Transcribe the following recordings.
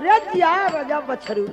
अरे जिया राजा बछरू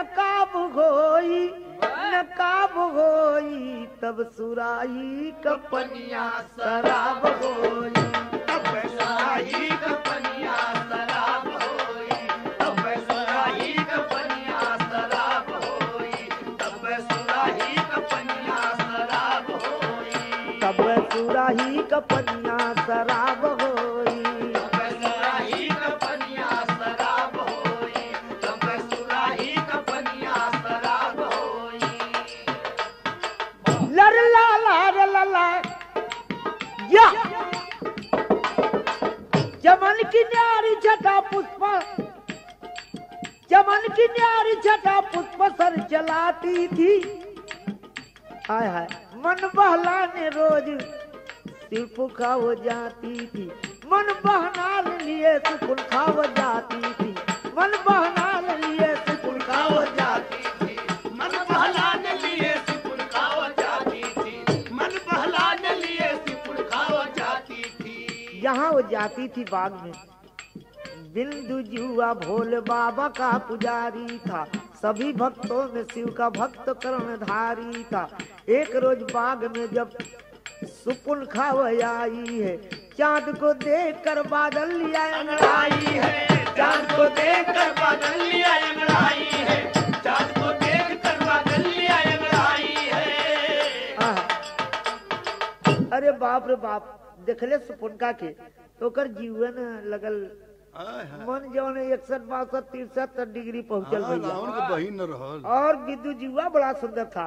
नकाब होई नकाब होई तब सुराई कपनिया शराब होई। तब सुराही चलाती थी। हाय हाय। मन बहलाने रोज सिर्फ़ खाओ जाती थी। मन बहना लिए खाओ जाती थी। मन बहना लिए सुकुन खाओ जाती थी। मन बहलाने लिए खाओ जाती थी। यहाँ वो जाती थी बाग में। बिंदु जुआ भोले बाबा का पुजारी था। सभी भक्तों में शिव का भक्त कर्णधारी था। एक रोज बाग में जब सुपुन खावय आई है, चाँद को देख कर बादल लिया है। चाँद को देख कर बादल लिया है। चाँद को देख कर बादल लिया है। अरे बाप रे बाप, देखले सुपुनका के तो ओकर जीवन लगल मन जौन इकसठ बासठ तिरसठ डिग्री पहुंचल रहल। और बिद्दू जीवा बड़ा सुंदर था।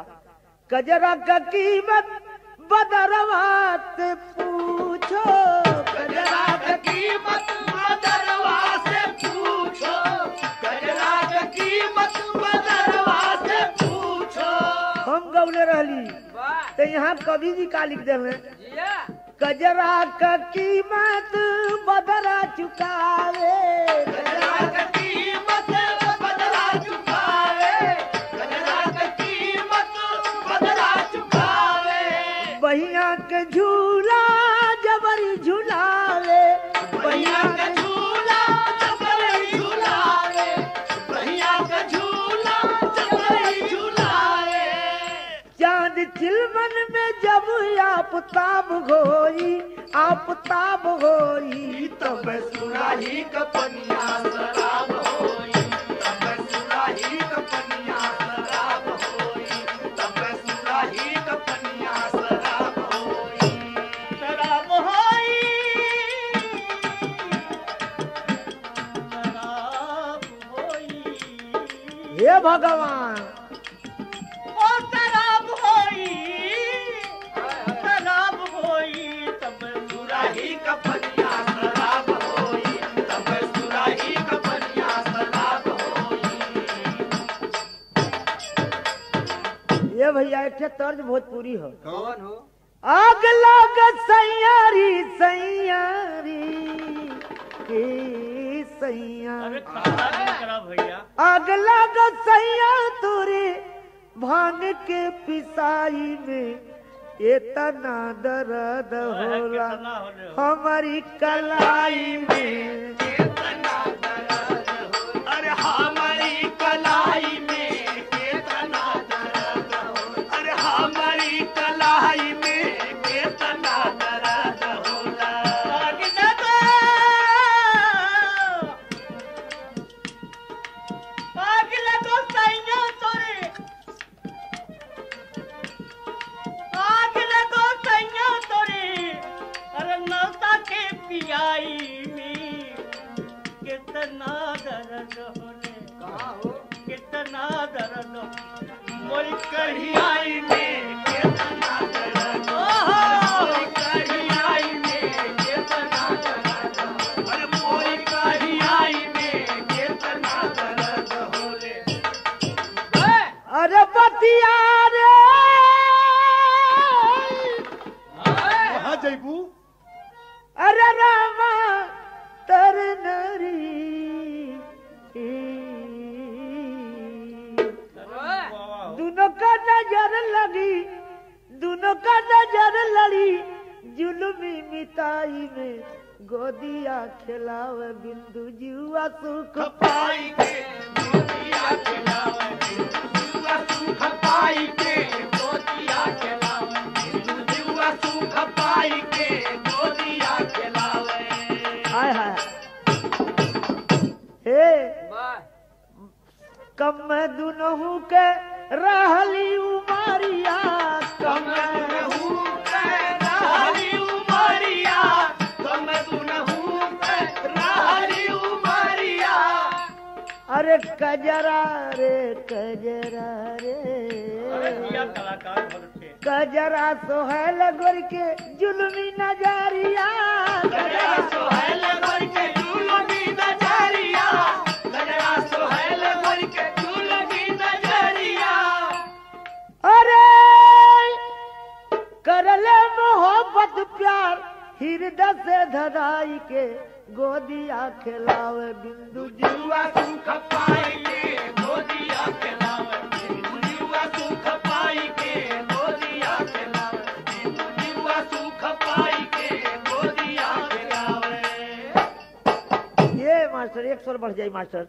कजरा का कीमत बदरवात पूछो। गजरा का कीमत बदरवा से पूछो। गजरा का कीमत बदरवा से पूछो हम गौले रहली। तो यहाँ कवि जी का लिख दे कजरा का कीमत बदरा चुकावे गजरा का कीमत आपताब होई आपताब होई। तब सुराही कपनिया शराब होई तब सुराही कपनिया शराब होई तब सुराही कपनिया शराब होई। शराब होई शराब होई। हे भगवान! ठे तर्ज भोजपुरी हो। कौन हो? आग लाग सैयारी सैयारी। के सैया आग लाग सैया तोरे भाँग के पिसाई में। इतना दर्द होला हो? हमारी कलाई में। दर्द होने कहाँ हो। कितना दर्द मोरी कढ़ियाई में केतना दर्द जुलमी मिताई में गोदिया खिलावे बिंदु जुआ सुख पाई के। गोतिया खिलावे जुआ सुख पाई के। गोतिया खिलावे जुआ सुख पाई के। गोतिया खिलावे। हाय हाय हे कम दुनहु के रहली उमारिया कम अरे कजरा रे कजरा रे। कजरा सोहल गोर के जुलमी नज़रिया। गजरा सोहैल गोर के जुलमी नज़रिया। गजरा सोहैल गोर के जुलमी नज़रिया। अरे करले मोहब्बत प्यार हृदय से धराई के गोदिया खिलावे बिंदु जुआ सुख पाई के गोदिया खिलावे जुआ सुख पाई के गोदिया खिलावे जुआ सुख पाई के गोदिया खिलावे। ये मास्टर एक स्वर बढ़ जाए मास्टर।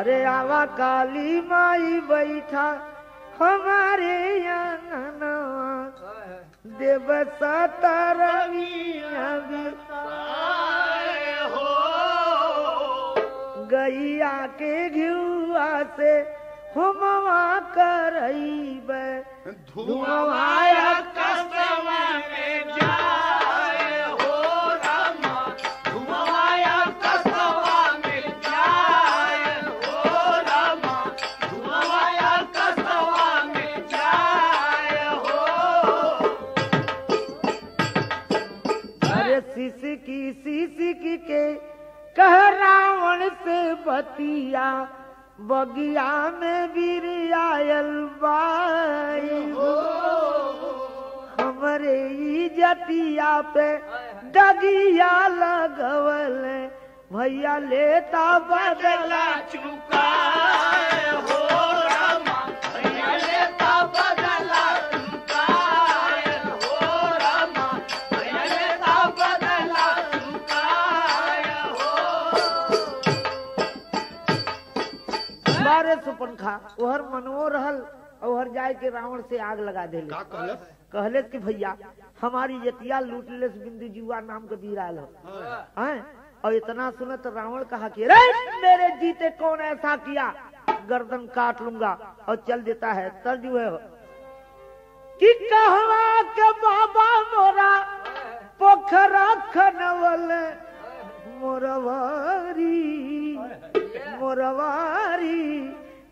अरे आवा काली माई बैठा हमारे अंगनवा देव सतरविया आए हो। गैया के घियुआ से हुमवा करैबे धुआया कसवा में बतिया बगिया में बीर आयल बाई हमरे जतिया पे डगिया लगवल भैया लेता बदला चुका हो। बारे सुपनखा ओहर मनवो रहल ओहर जाए के रावण से आग लगा दे कहले कि भैया हमारी जतिया लूट ले बिंदु जुआ नाम के वीर आयल हो। हैं? और इतना सुना तो रावण कहा कि रे मेरे जीते कौन ऐसा किया? गर्दन काट लूँगा और चल देता है तर्जु है। कि कहवा के बाबा मोरा पोखरा खनवल मोरवारी मोरवारी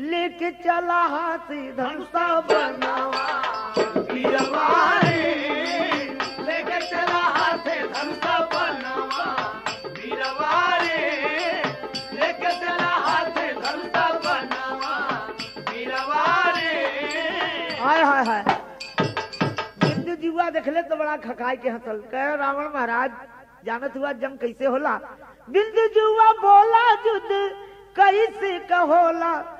लेके चला हाथ धनुषा बनावा। लेके चला हाथे धनुषा बनावा। वीरवारे लेके चला हाथे धनुषा बनावा। वीरवारे हाय हाय हाय। बिंदु जुआ देखले तो बड़ा खखाई के हंसल। कह रावण महाराज जानत हुआ जंग कैसे होला? बिंदु जुआ बोला जुद कैसे कहोला?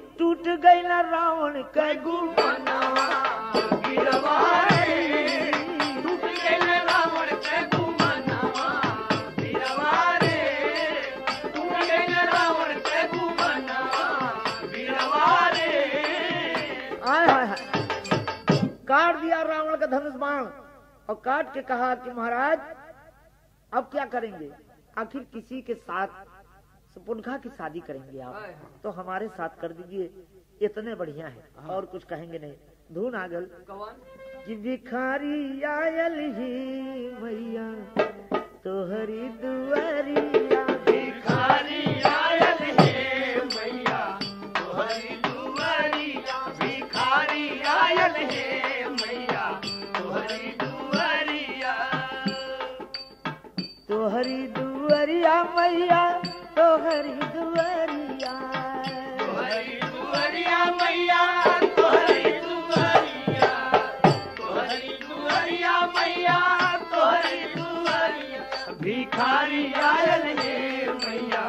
टूट गई न रावण के गुमनवा टूट गेले रावण के गुमनवा वीरवारे टूट गेले रावण के गुमनवा वीरवारे आय हाय हाय काट दिया रावण का धनुष बाण और काट के कहा कि महाराज अब क्या करेंगे? आखिर किसी के साथ सुपुनखा की शादी करेंगे आप। तो हमारे साथ कर दीजिए इतने बढ़िया है। और कुछ कहेंगे नहीं। धुन आ गल कि भिखारी आयल ही मैया तोहरी दुआरिया भिखारी आयल हे मैया तोहरी दुआरिया भिखारी आयल हे मैया तोहरी दुआरिया तोहरी दुआरिया मैया तोहरी दुआरिया। तोहरी दुआरिया मैया तोहरी दुआरिया। तोहरी दुआरिया मैया तोहरी दुआरिया। भिखारी आयल हे मैया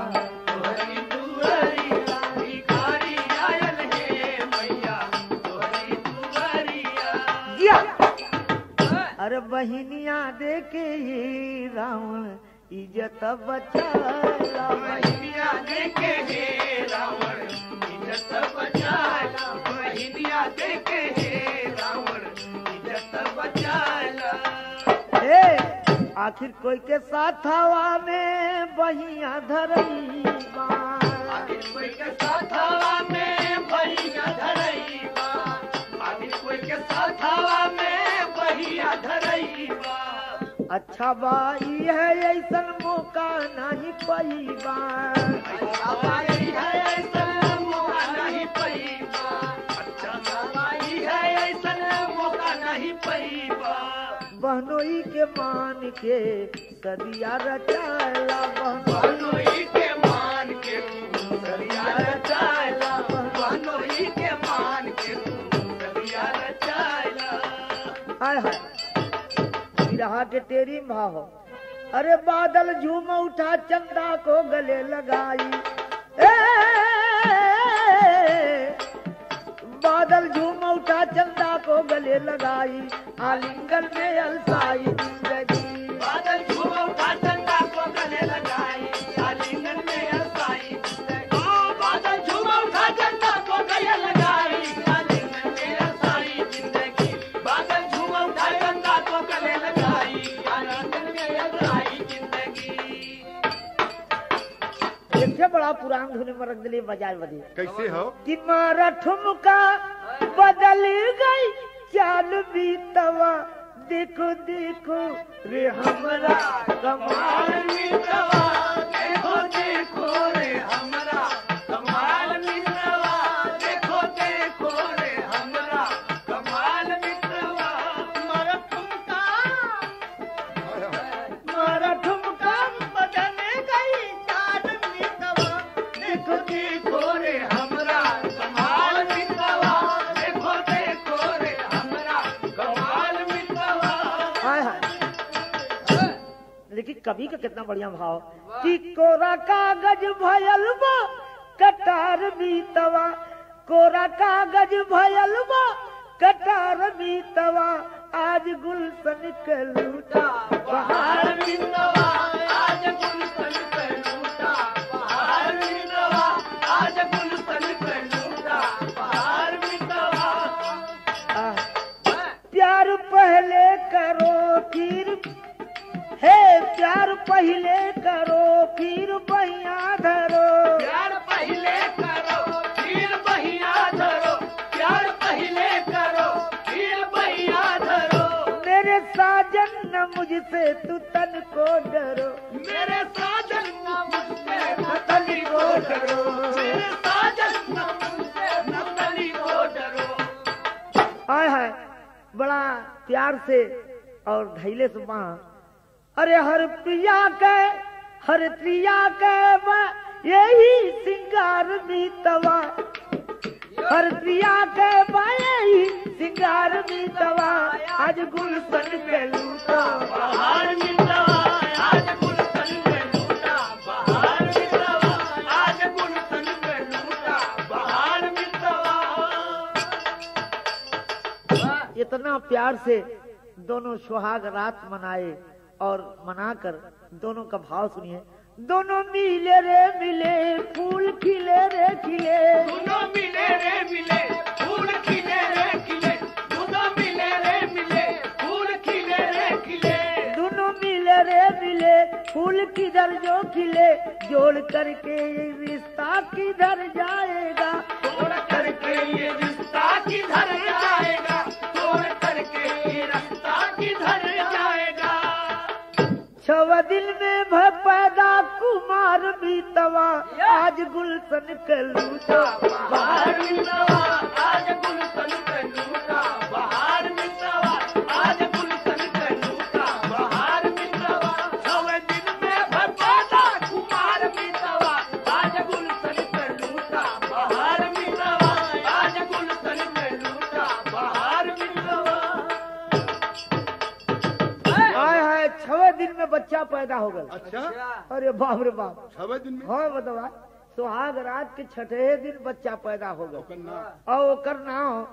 तोहरी दुआरिया। भिखारी आयल हे मैया तोहरी दुआरिया। अरे बहिनिया देखे रावण इज़्ज़त बचाला देखे हे रावण इज़्ज़त बचाला देखे हे रावण इज़्ज़त बचाला हे आखिर कोई के साथ हवा में बहिया धरई कोई के साथ हवा में बहिया धरई बा आगे कोई के साथ हवा में अच्छा बाई है ऐसन मौका नहीं पैबा अच्छा है ऐसा मौका नहीं अच्छा है ऐसा मौका नहीं पैबा बहनोई के मान के सदिया रचाला बहनोई के मान विरहा के तेरी भाव अरे बादल झूम उठा, चंदा को गले लगाई। बादल झूम उठा, चंदा को गले लगाई। आलिंगन में अलसाई ज़िंदगी। बादल झूम उठा बड़ा पुरान धुन में रख दिली बजाय बजे कैसे हो? कि मारा ठुमका बदल गई चाल भी तवा। देखो देखो रे हमारा कमाल भी मित्रवा कवि का कितना बढ़िया भाव। कि कोरा कागज़ भयल बा कटार बीतवा कोरा कागज़ भयल बा कटार बीतवा आज गुलशन के लूटा प्यार पहले करो फिर बहिया धरो। प्यार पहले करो फिर बहिया धरो। प्यार पहले करो फिर बहिया धरो। मेरे साजन न मुझसे तू तन को डरो। मेरे साजन न मुझसे नतली को डरो। मेरे साजन न मुझसे नतली को डरो। हाय हाय बड़ा प्यार से और धैले से माँ अरे हर प्रिया के हर प्रिया के यही सिंगार बीतवा हर प्रिया के यही सिंगार बीतवा आज गुलशन के लूटा। बाहर मिलवा आज गुलशन में लूटा। बाहर मिलवा आज गुलशन में लूटा। बाहर मिलवा इतना प्यार से दोनों सुहाग रात मनाए। और मनाकर दोनों का भाव सुनिए। दोनों मिले रे मिले फूल खिले रे खिले। दोनों मिले रे मिले फूल खिले रे खिले। दोनों मिले रे मिले फूल खिले रे खिले। दोनों मिले रे मिले फूल किधर जो खिले। जोड़ करके ये रिश्ता किधर जाएगा? तोड़ करके ये रिश्ता किधर जाएगा? दिल में भर पैदा कुमार भी तवा आज गुलशन के लूटा। छवे दिन में बच्चा पैदा हो गया। अच्छा। अरे बाप रे बाप। छवे दिन में? हाँ बतवा सुहाग रात के छठे दिन बच्चा पैदा हो गया। और ओकर नाम।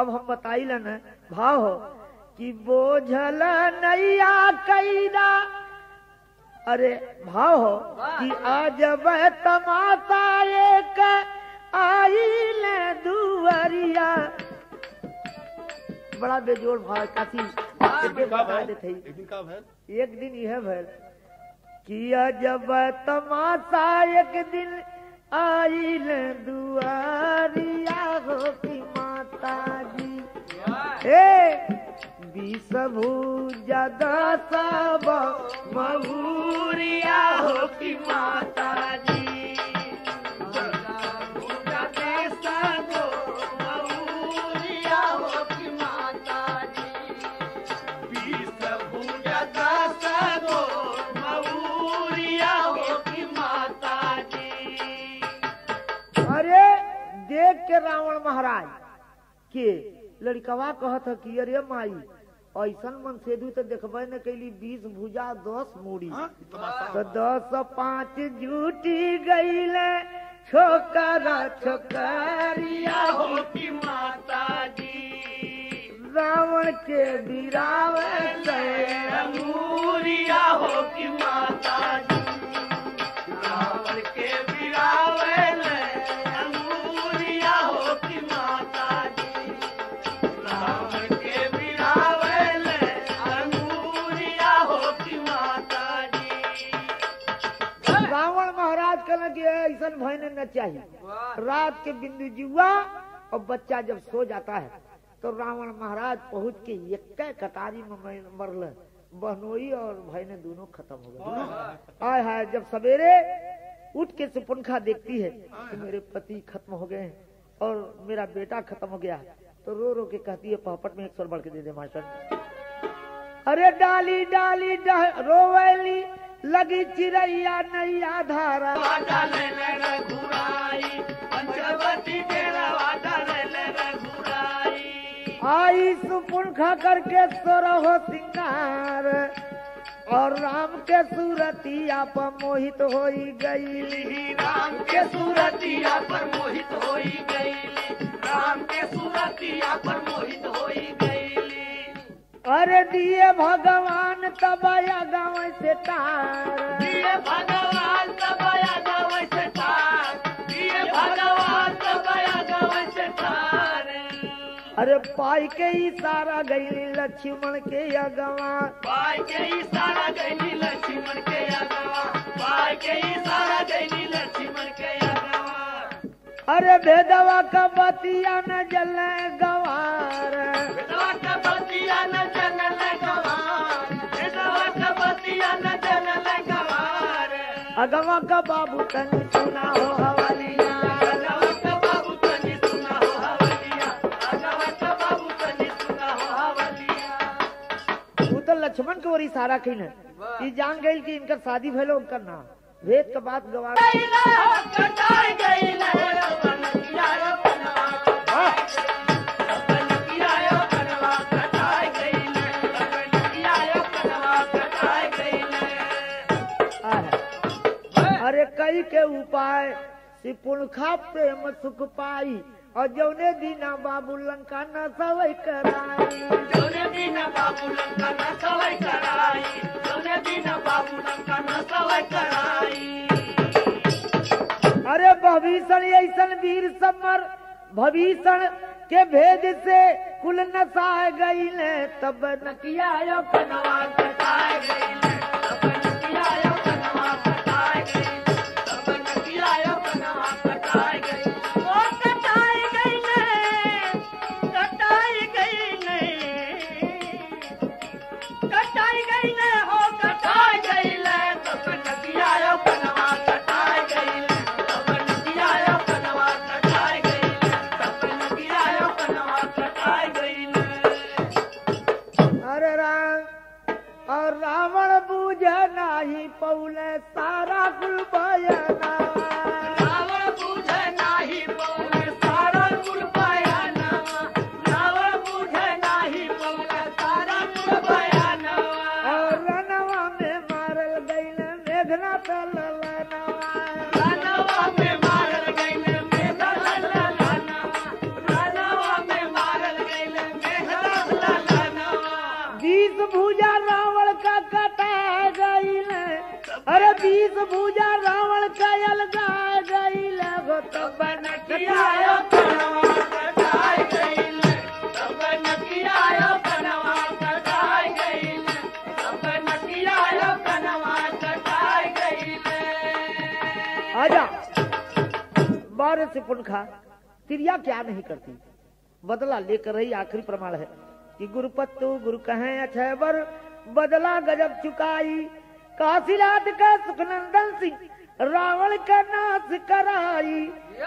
अब हम बताई न। भाव हो कि बोझल नैया कैदा। अरे भाव हो कि आज वह तमाशा एक आई ले दुआरिया बड़ा बेजोड़ भाव है, काफ़ी एके देते ही। एक दिन यह भर किया जब तमाशा एक दिन आइल दुआरिया हो की माता जी हे विषभू जदा सब मऊरिया हो की माता जी रावण महाराज के लड़कवा कहत ह कि अरे माई ऐसन मन सेदू तो देखबे न कैली बीस भुजा दस मूड़ी। हाँ, तो दस पाँच जूटी गईल छोकरा छोकरिया। हो माता जी रावण के बिरावे से अंगूरिया हो की माता जी भयने न चाहिए। रात के बिंदु जुआ और बच्चा जब सो जाता है तो रावण महाराज पहुँच के एक कटारी में मरल। बहनोई और भयने दोनों खत्म हो गए। आय हाय जब सवेरे उठ के सुपुनखा देखती है कि मेरे पति खत्म हो गए हैं और मेरा बेटा खत्म हो गया। तो रो रो के कहती है पापट में एक सौ बढ़ के दे दे मास्टर अरे डाली डाली डा- रोवेली। लगी चिड़ैया नैया धारा। आई सुपुनखा करके सोरहो सिंगार और राम के सूरतिया पर मोहित होई गई। राम के सूरतिया पर मोहित होई गई। राम के सूरतिया पर मोहित होई गईली अरे दिए भगवान तबया गाँव से तार। दिए भगवान तबया गाँव से तार। दिए भगवान तबया गाँव से तार। अरे पाई के इशारा गई लक्ष्मण के अगवा। पाय के इशारा गईली लक्ष्मण के अगवा। पाय के इशारा गईली लक्ष्मण के अगवा। अरे भेदवा का बतिया न जल गवार अगवा का बाबू तन सुना हो हवालिया। अगवा का बाबू तनी सुना हो हवलिया। अगवा का बाबू तनी सुना हो हवलिया। तू लक्ष्मण के ओर इशारा की है ई जान गई कि इनकर शादी भेलो उनकर ना। वेद के बात गवा के उपाय। सिपुनखा प्रेम सुख पाई। और जौने दीना बाबू लंका न सवै कराई। जौने दिन बाबू लंका न सवाई कराई। जौने दिन बाबू लंका न सवाई कराई। अरे भविष्ण ऐसन वीर समर। भविष्ण के भेद से कुल नसा गई तब नकिया कनवा कटाई गईले। पौले सारा कुल बयना पुनखा तिरिया क्या नहीं करती? बदला लेकर रही आखिरी प्रमाण है कि गुरुपत्तु गुरु कहें अछबर बदला गजब चुकाई। काशीनाथ का सुखनंदन सिंह, रावण का नाश कराई।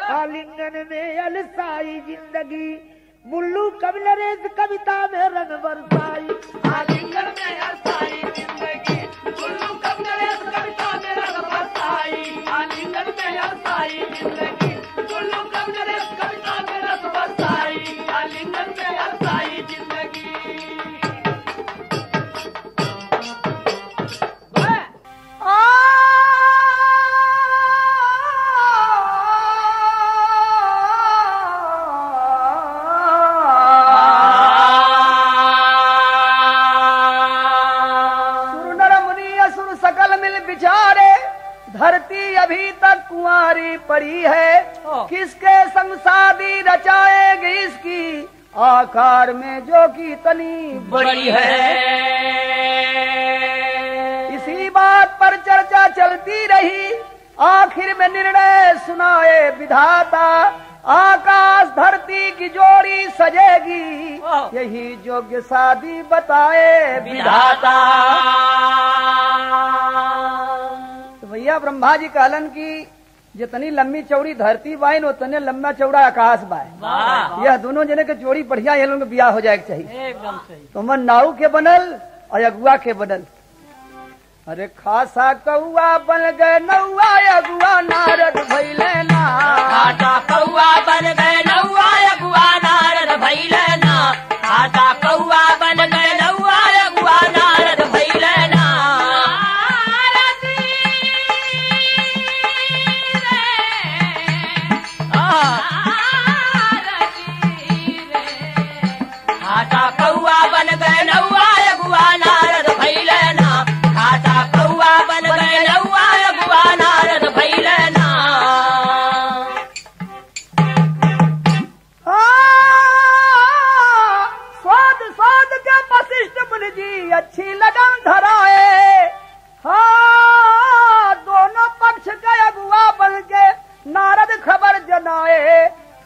आलिंगन में अलसाई ज़िंदगी, बुल्लू कवि नरेश कविता में रंग बरसाई। आलिंगन में हंसाई तक पड़ी है। किसके संसादी रचाएगी इसकी? आकार में जो की तनी बड़ी है। इसी बात पर चर्चा चलती रही। आखिर में निर्णय सुनाए विधाता। आकाश धरती की जोड़ी सजेगी। यही योग्य शादी बताए विधाता। तो भैया ब्रह्मा जी कहलन की जितनी लंबी चौड़ी धरती बाइन उतने लंबा चौड़ा आकाश बाय यह दोनों जने के जोड़ी बढ़िया है लोग ब्याह हो जाए चाहिए। तो मन नाऊ के बनल और अगुआ के बनल। अरे खासा कौआ बन गए नौआ अगुआ नारद भैले ना। खाता कौआ बन गए नौआ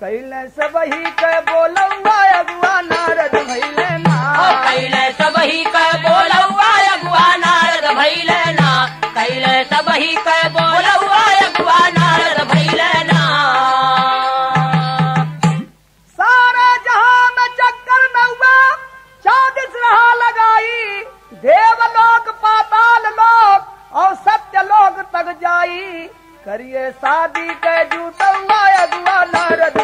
कैले सब ही के बोलौआ अगुआ नारद भैले ना। कैले सबही के बोलौआ अगुआ नारद भैले ना। कैले सबही के बोलौआ अगुआ नारद भैले ना। सारा जहाँ में चक्कर नौआ चौबीस रहा लगाई। देवलोक पाताल लोक और सत्य लोक तक जाई। करिए शादी के जूतौआ अगुआ नारद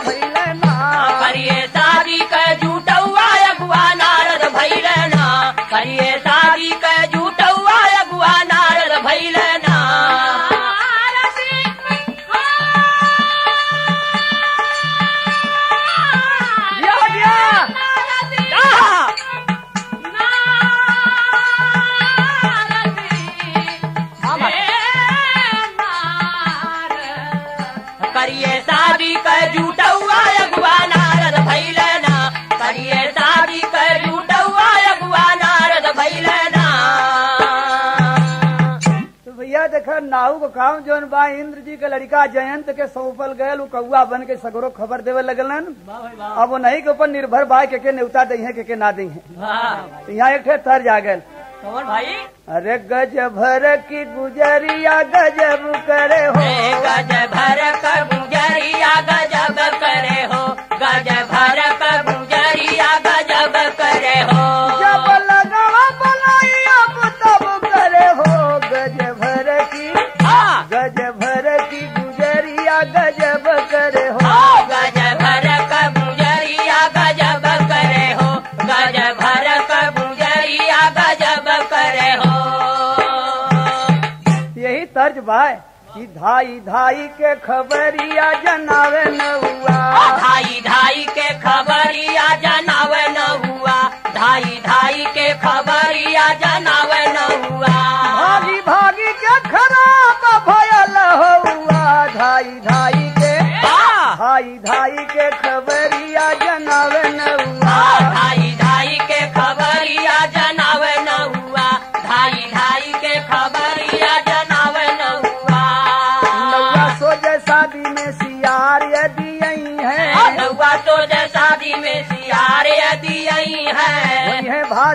को काम जौन बा इंद्र जी के लड़का जयंत के सौंपल गयल उ कौआ बन के सगरो खबर देवे लगलन। अब वो नहीं के ऊपर निर्भर बा के के नेवता दई है के के ना दई है। तो यहाँ एक तर्ज आ गए भाई? अरे गज भर की गुजरिया गजब करे हो। हे गज भर का गुजरिया गजब करे हो। गज यही धाई धाई के खबरिया जनावे न हुआ धाई धाई के खबरिया जनावे न हुआ धाई धाई के खबरिया जनाव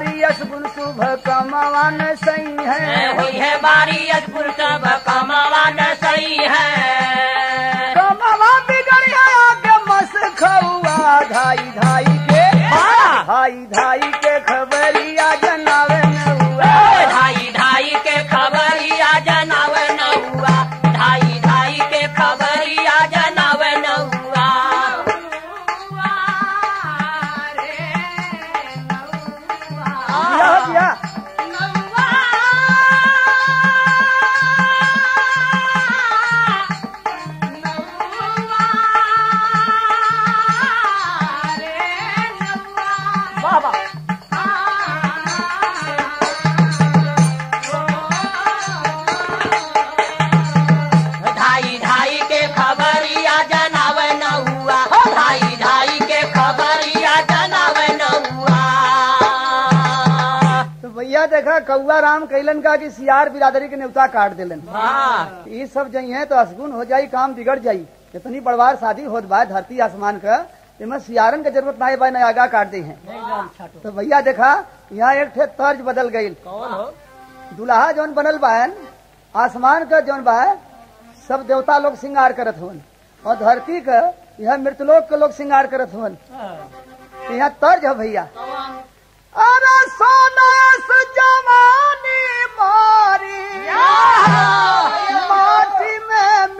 वही है शुभ कमवान सही है। हुई है बारी अजपुर शुभ कमावा कौआ राम कैलन का कि सियार बिरादरी के नेवता काट दिलन। हाँ। ये सब जई है तो असगुन हो जाई काम बिगड़ जाई। इतनी बड़वार शादी होत बा धरती आसमान का इनमें सियारन के ज़रूरत ना बा आगा काट दी है। तो भैया देखा यहाँ एक ठे तर्ज बदल गई कौन दुल्हा जौन बनल बा आसमान का जौन बा सब देवता लोग श्रृंगार करत हुन। और धरती का यह मृतलोक के लोग श्रृंगार करत हुन। तो यहाँ तर्ज है भैया। सोना जवानी मारी माटी में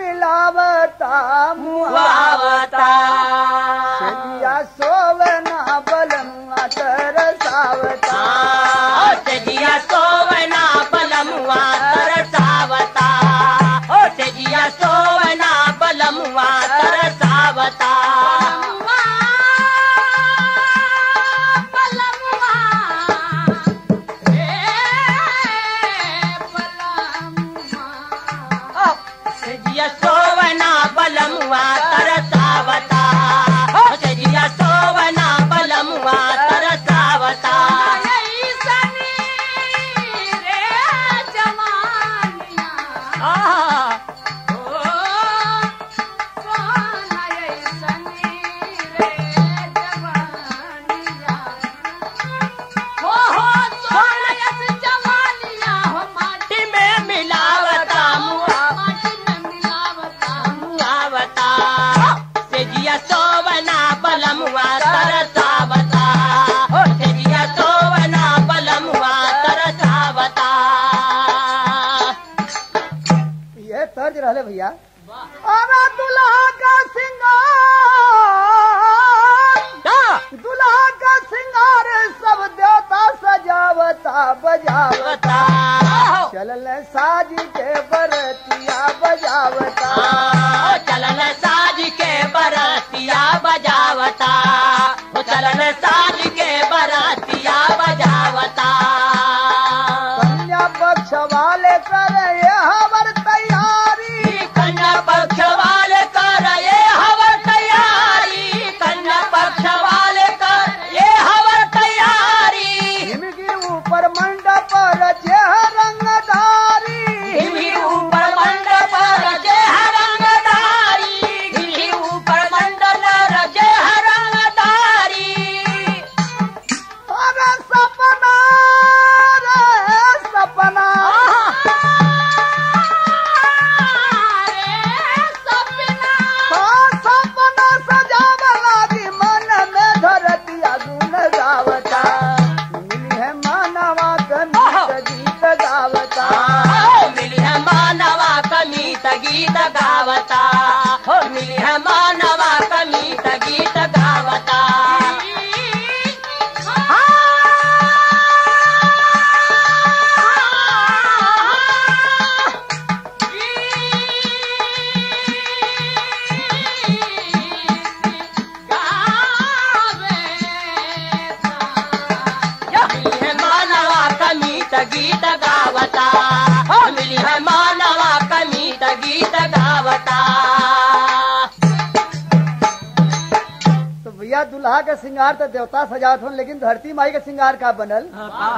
श्रृंगार तो देवता सजावत हो लेकिन धरती माई के सिंगार का बनल।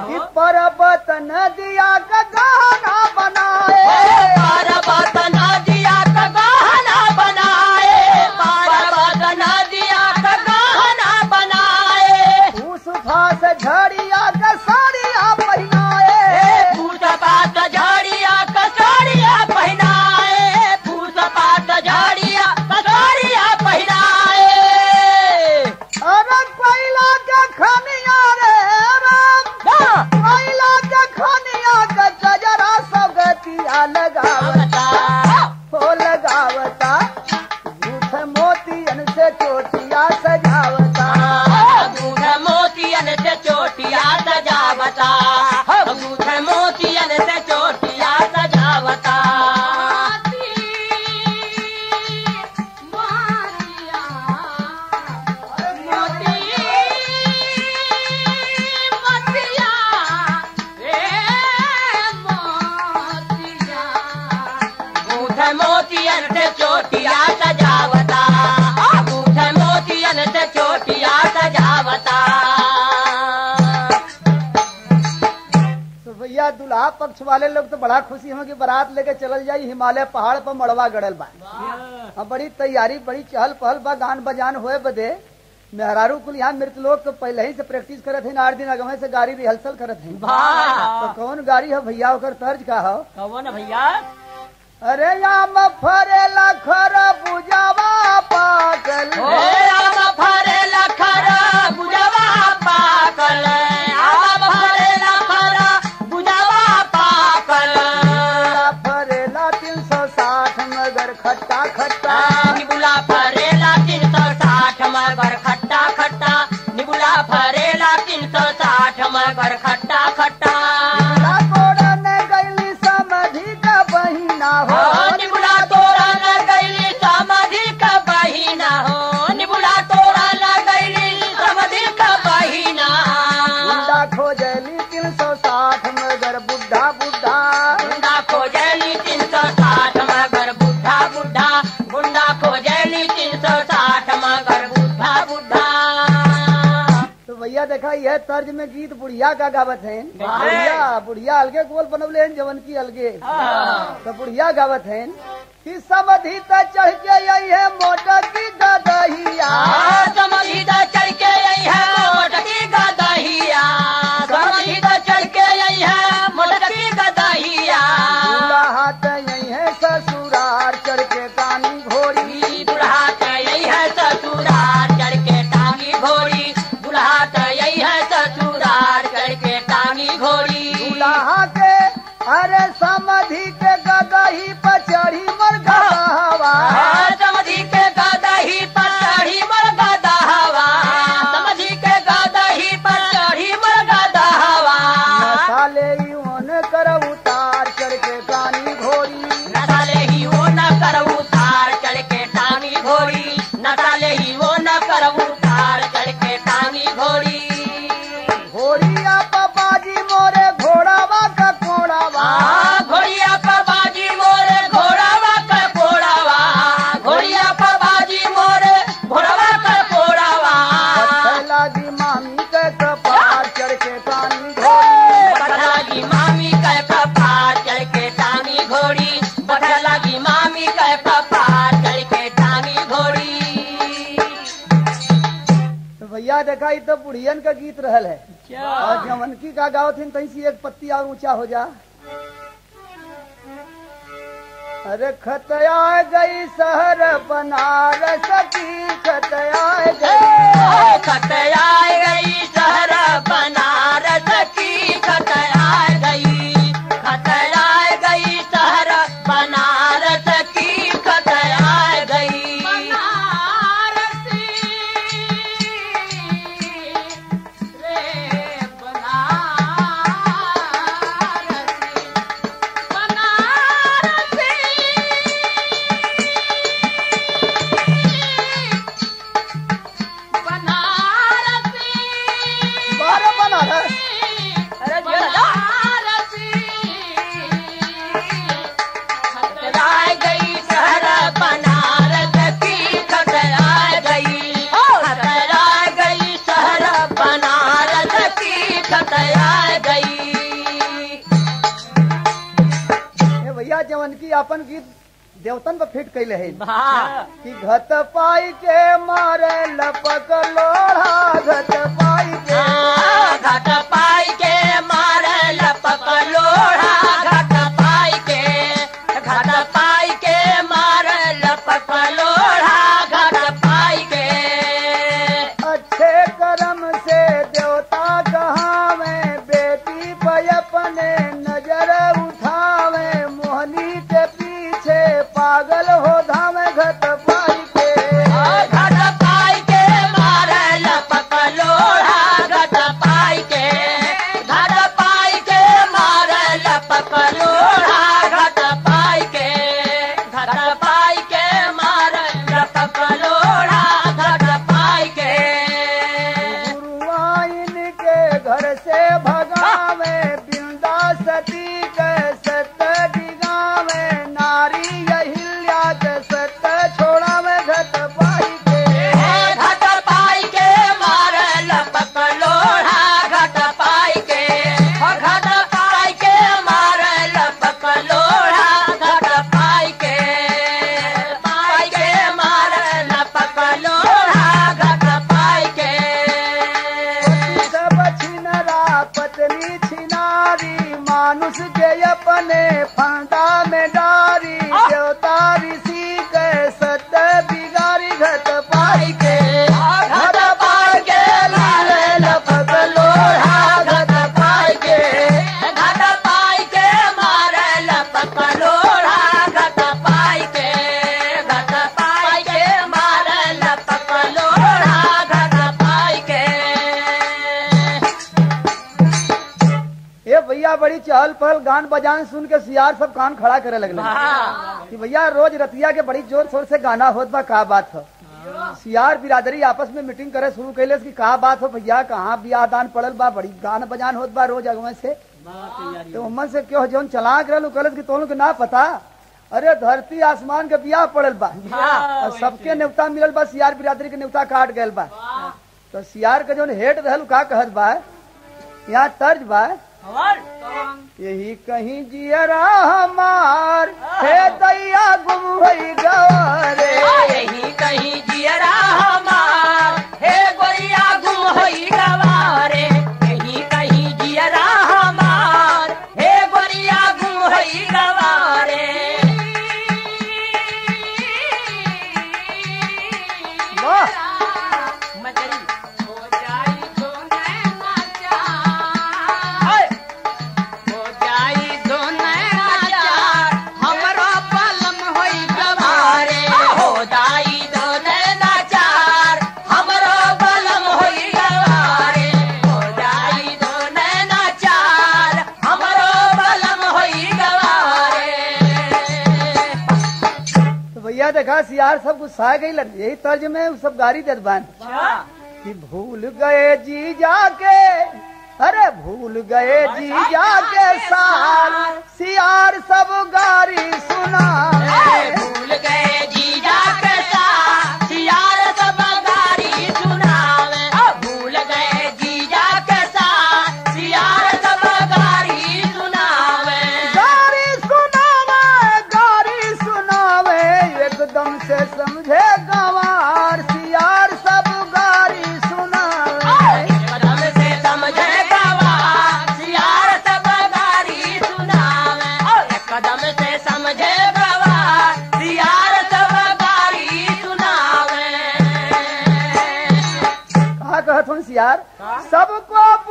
कि मोतियन पक्ष वाले लोग तो बड़ा खुशी हो कि बारात लेके चलल जाई हिमालय पहाड़ पर मड़वा गड़ल बा। अब बड़ी तैयारी बड़ी चहल पहल बा गान बजान होए बदे। मेहरारू कुल यहाँ मृत लोग तो पहले ही से प्रैक्टिस करत है आठ दिन अगवे से गाड़ी रिहर्सल करत है। तो कौन गाड़ी है भैया ओकर तर्ज का हो? कौन भैया? अरे याम फरेला खर बुझावा पागल। ओ राम फरे लखर बुझवा पाकल मगर खट्टा खट्टा। कोड़ा ने गैली समझी का बहिना हो। निबुला तोरा न गैली समाधि का बहिना हो। निबुला तोरा न गैली समाधि का बहिना। गुंडा खोजली तीन सौ साठ मगर बुढ़ा बुढ़ा यह तर्ज में गीत बुढ़िया का गावत है। बुढ़िया बुढ़िया अलगे गोल बनवले हैं जवन की अलगे। तो बुढ़िया गावत है कि समधीता चढ़ के आई है मोटर की दादा ही समधीता चढ़ के आई है मोटकी देखा ये तो बुढ़ियन का गीत रहल है। और जमनकी का गाओ थी तहीं से एक पत्ती और ऊँचा हो जा। अरे खतया गई शहर बनारस की खतया गई। खतया गई शहर बनारस अपन गीत देवतन पर फिट कैले है। कि घत पाई के मारे लपक लोढ़ा घत पाई के घट पाई के मार लपक लोढ़ा घट पाई के। घट पाई के मार लपक लोढ़ा घट पाई के। अच्छे कर्म से देवता कहावे बेटी पे अपने गान बजान सुन के सियार सब कान खड़ा करे लगले। कि भैया रोज रतिया के बड़ी ज़ोर शोर से गाना होत बा का बात हो? सियार बिरादरी आपस में मीटिंग करे शुरू कैले कि का बात हो भैया कहाँ बियाह दान पड़ल बा बड़ी गान बजान होत बा रोज अगवे से। तो उमन से क्यों जौन चला रहल कहलत कि तोन के ना पता। अरे धरती आसमान के बियाह पड़ल बा। और सबके नेवता मिलल बा सियार बिरादरी के नेवता काट गयल बा। तो सियार के जौन हेड रहल का कहत बा? यहाँ तर्ज बा। यही कहीं जियरा हमार हे। दैया गुम भई गवारे। यही कहीं जियरा हमार हे गोरिया गुम भई गवारे। सियार सब गुस्सा गई लग यही तर्ज में सब गारी दे कि भूल गए जी जाके अरे भूल गए जी जाके साल सियार सब गारी सुना। भूल गए जी के Have a.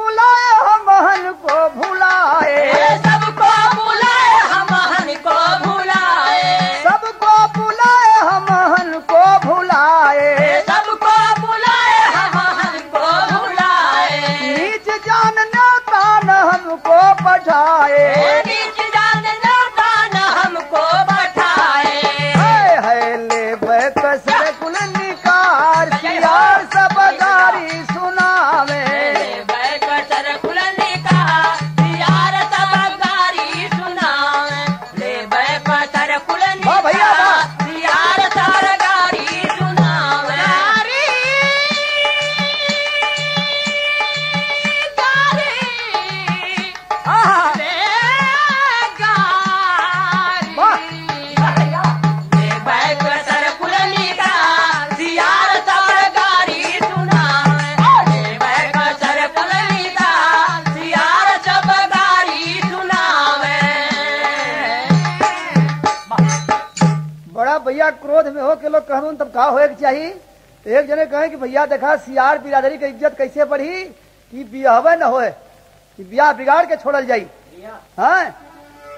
क्रोध में हो के लोग कहूँ तब का हो? एक चाहिए? तो एक जने कहे कि भैया देखा सियार बिरादरी की इज़्ज़त कैसे बढ़ी कि बियाहवे न हो कि बियाह बिगाड़ के छोड़ल जाये हाँ?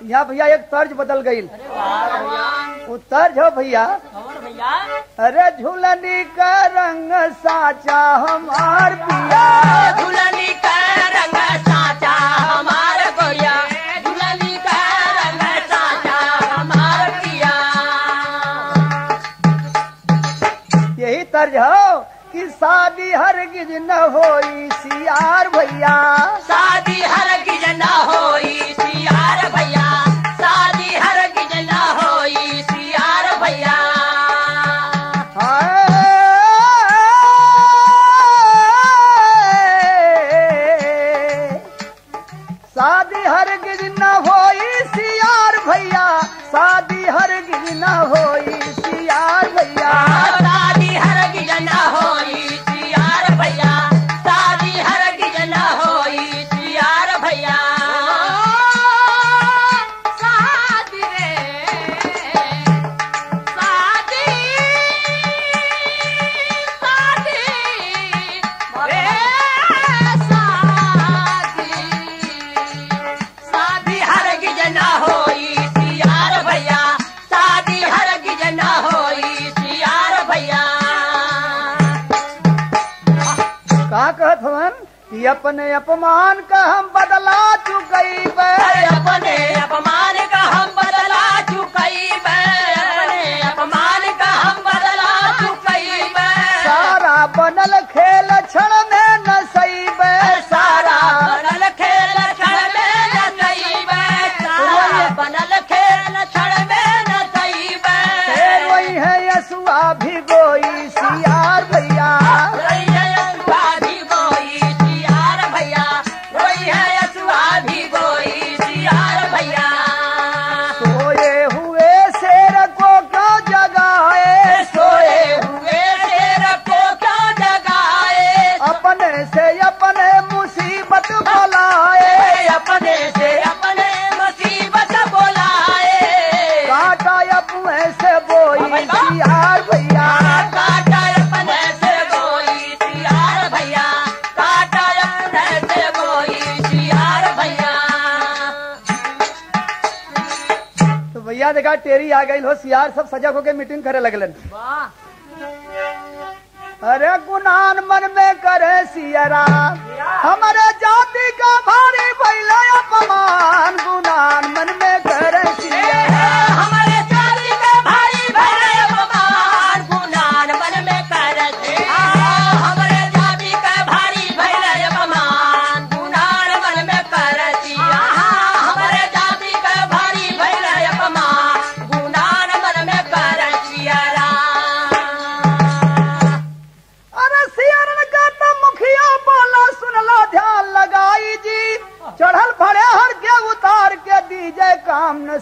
यहाँ भैया एक तर्ज बदल गई। वो तर्ज हो भैया। अरे झूलनी का रंग साचा हमार झूलनी का न होई सियार भैया। शादी हर की न होई। अपने अपमान का हम बदला चुके अपने अपमान बसियार सब सजग होके मीटिंग करे लगलन। अरे गुनान मन में करे सियारा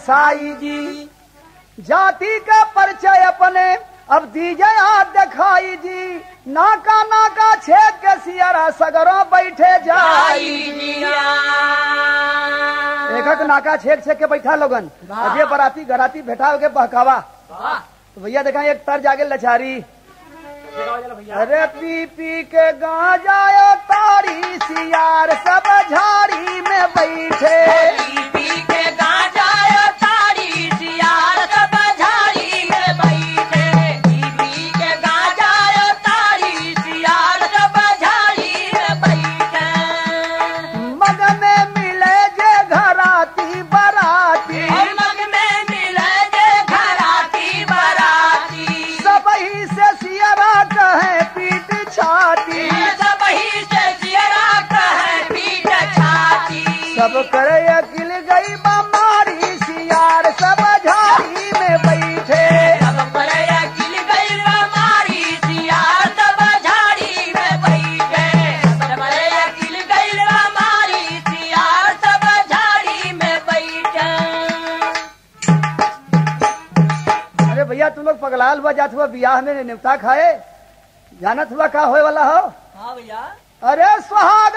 साई जी। जाति का परिचय अपने अब दीजिए हाथ दिखाई जी। नाका नाका छेद के सियारा सगरों बैठे जाई। एक एक नाका छेद छेद के बैठा लोगन। अजय बराती घराती बैठा के बहकावा तो भैया देखा एक तर जागे लचारी। अरे पी पी के गा जायो तारी सियार सब झाड़ी में बैठे। पी पी के हुआ जात तो हुआ बियाह में नेवता खाए। जानत तो हुआ का होए वाला हो? हाँ भैया। अरे सुहाग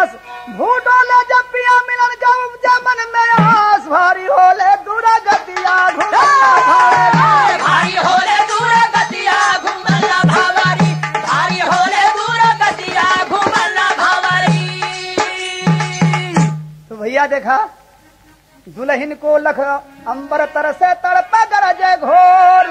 आस। भूटो ले जब पिया मिलन जब उपजा मन में आस। भारी होले दूरा गतिया तो भैया देखा दुल्हन को लख अंबर तरसे तड़पा गरजे घोर।